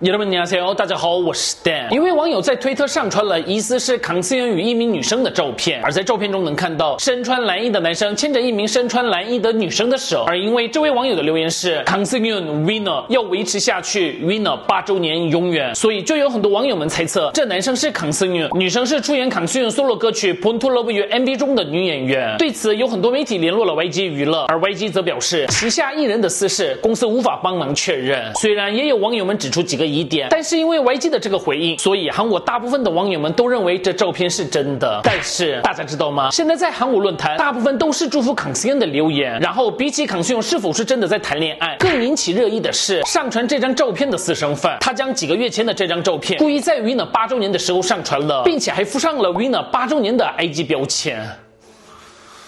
友们，你好，大家好，我是 Dan。一位网友在推特上传了疑似是康思源与一名女生的照片，而在照片中能看到身穿蓝衣的男生牵着一名身穿蓝衣的女生的手。而因为这位网友的留言是康思源 winner 要维持下去，winner 八周年永远，所以就有很多网友们猜测这男生是康思源，女生是出演康思源 solo 歌曲《Point to Love You》MV 中的女演员。对此，有很多媒体联络了 YG 娱乐，而 YG 则表示旗下艺人的私事，公司无法帮忙确认。虽然也有网友们指出几个。疑点，但是因为 YG 的这个回应，所以韩国大部分的网友们都认为这照片是真的。但是大家知道吗？现在在韩国论坛，大部分都是祝福康熙恩的留言。然后比起康熙恩是否是真的在谈恋爱，更引起热议的是上传这张照片的私生饭，他将几个月前的这张照片故意在 Winner 八周年的时候上传了，并且还附上了 Winner 八周年的 IG 标签。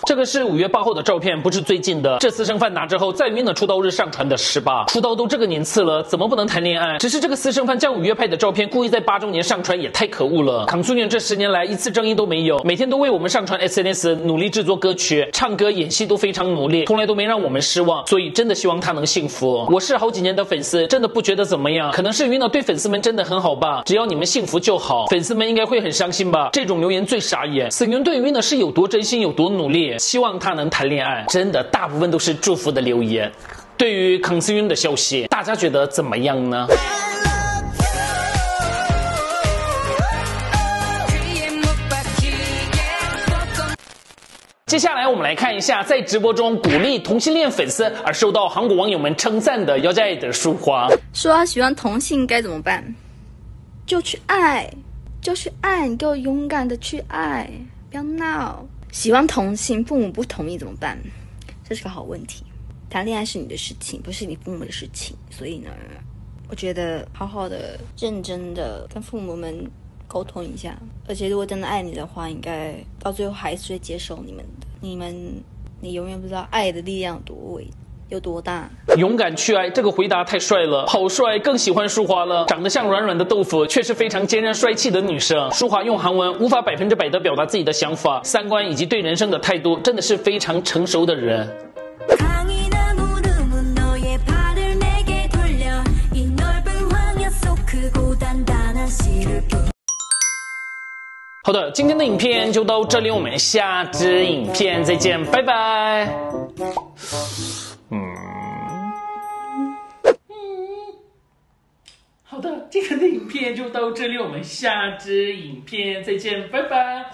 这个是五月八号的照片，不是最近的。这私生饭拿之后，在云的出道日上传的十八，出道都这个年次了，怎么不能谈恋爱？只是这个私生饭将五月拍的照片故意在八周年上传，也太可恶了。康苏元这十年来一次争议都没有，每天都为我们上传 SNS，努力制作歌曲、唱歌、演戏都非常努力，从来都没让我们失望。所以真的希望他能幸福。我是好几年的粉丝，真的不觉得怎么样。可能是云呢对粉丝们真的很好吧，只要你们幸福就好。粉丝们应该会很伤心吧？这种留言最傻眼。死云对云呢是有多真心，有多努力。希望他能谈恋爱，真的大部分都是祝福的留言。对于康思韵的消息，大家觉得怎么样呢？接下来我们来看一下，在直播中鼓励同性恋粉丝而受到韩国网友们称赞的姚佳爱的淑花。说喜欢同性该怎么办？就去爱，就去爱，你给我勇敢的去爱，不要闹。喜欢同性，父母不同意怎么办？这是个好问题。谈恋爱是你的事情，不是你父母的事情。所以呢，我觉得好好的、认真的跟父母们沟通一下。而且，如果真的爱你的话，应该到最后还是会接受你们的。你们，你永远不知道爱的力量有多伟大。有多大？勇敢去爱，这个回答太帅了，好帅！更喜欢淑华了，长得像软软的豆腐，却是非常坚韧帅气的女生。淑华用韩文无法百分之百的表达自己的想法、三观以及对人生的态度，真的是非常成熟的人。好的，今天的影片就到这里，我们下支影片再见，拜拜。今天的影片就到这里，我们下支影片再见，拜拜。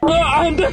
啊，对。